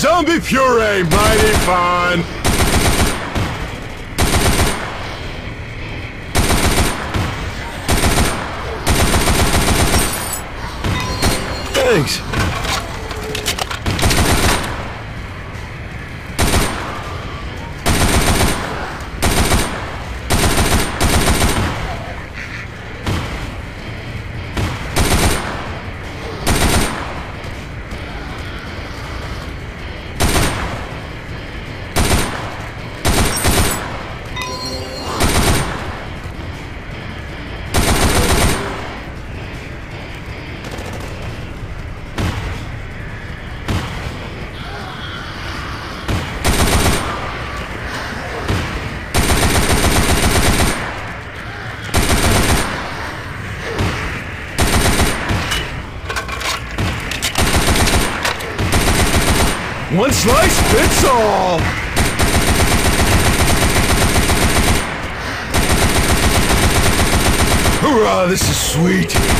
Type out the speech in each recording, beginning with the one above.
Zombie puree, mighty fine. Thanks. One slice fits all! Hurrah, this is sweet!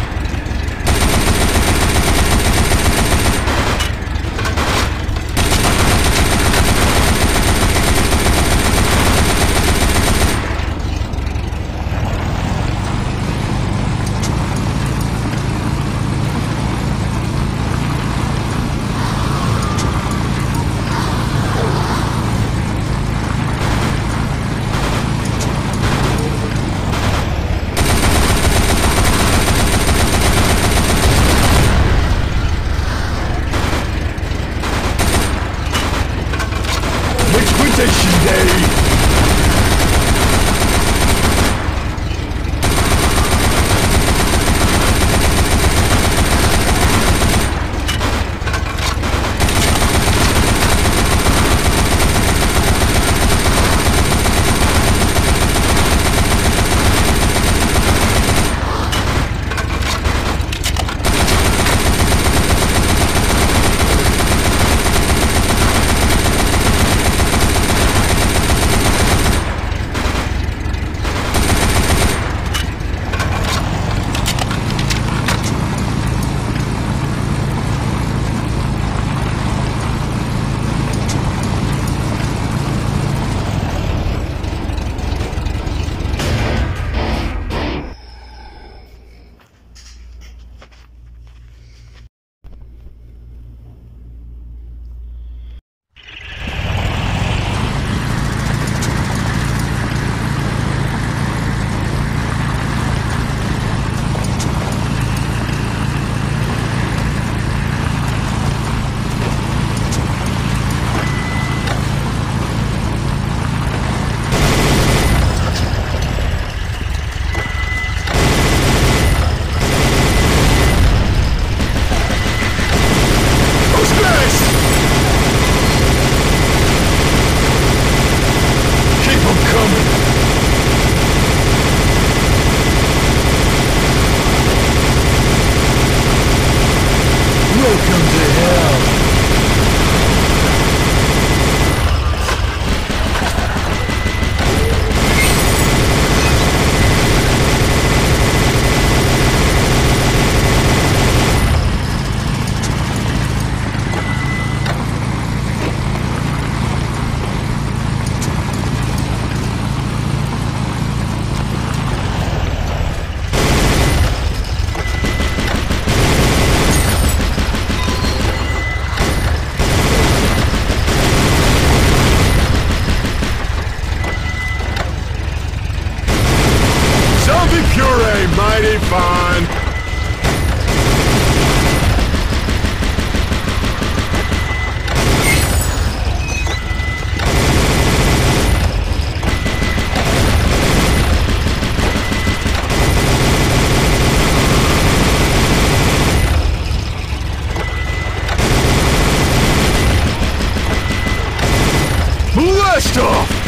Nation Day! Off!